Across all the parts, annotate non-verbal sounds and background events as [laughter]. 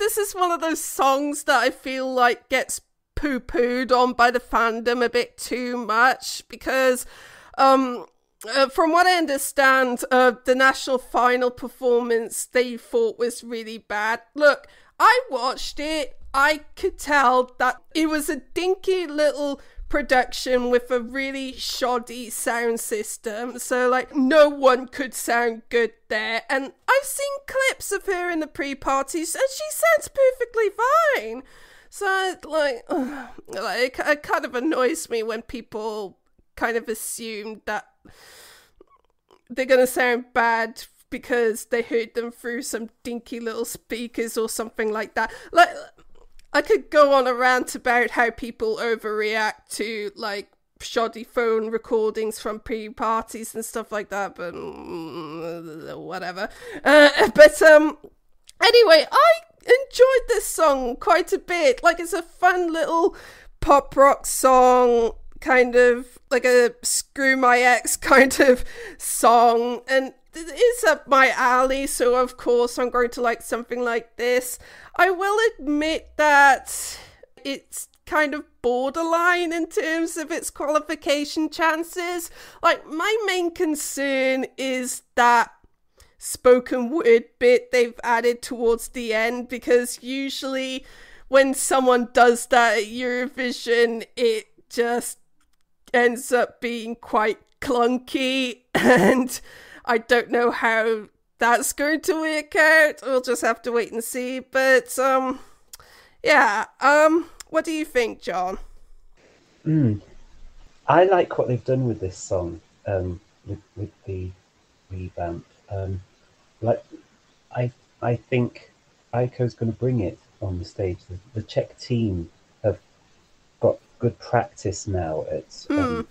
this is one of those songs that I feel like gets poo pooed on by the fandom a bit too much because, um, uh, from what I understand, uh, the national final performance they thought was really bad. Look, I watched it. I could tell that it was a dinky little production with a really shoddy sound system. So, like, no one could sound good there. And I've seen clips of her in the pre parties, and she sounds perfectly fine. So, like, [sighs] like, it kind of annoys me when people kind of assume that they're to sound bad because they heard them through some dinky little speakers or something like that. Like, I could go on a rant about how people overreact to like shoddy phone recordings from pre-parties and stuff like that, but mm, whatever. Uh, [laughs] but um, anyway, I enjoyed this song quite a bit. Like, it's a fun little pop rock song, kind of like a "Screw My Ex" [laughs] kind of song, and it's up my alley, so of course I'm going to like something like this. I will admit that it's kind of borderline in terms of its qualification chances. Like, my main concern is that spoken word bit they've added towards the end because usually when someone does that at Eurovision, it just ends up being quite clunky [laughs] and I don't know how that's going to work out. We'll just have to wait and see. But um, yeah. Um, what do you think, John? Mm. I like what they've done with this song. Um, with with the revamp. Um, like, I I think Aiko's going to bring it on the stage. The, the, Czech team good practice now at mm. um,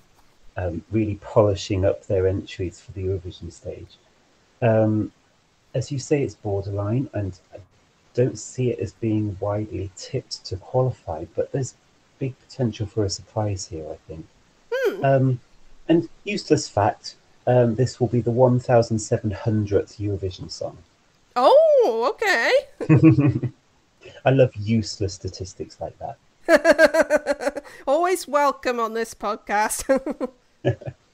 um, really polishing up their entries for the Eurovision stage. Um, as you say, it's borderline, and I don't see it as being widely tipped to qualify, but there's big potential for a surprise here, I think. Um, and useless fact um, this will be the 1700th Eurovision song. Oh, okay. [laughs] I love useless statistics like that. [laughs] Always welcome on this podcast. [laughs]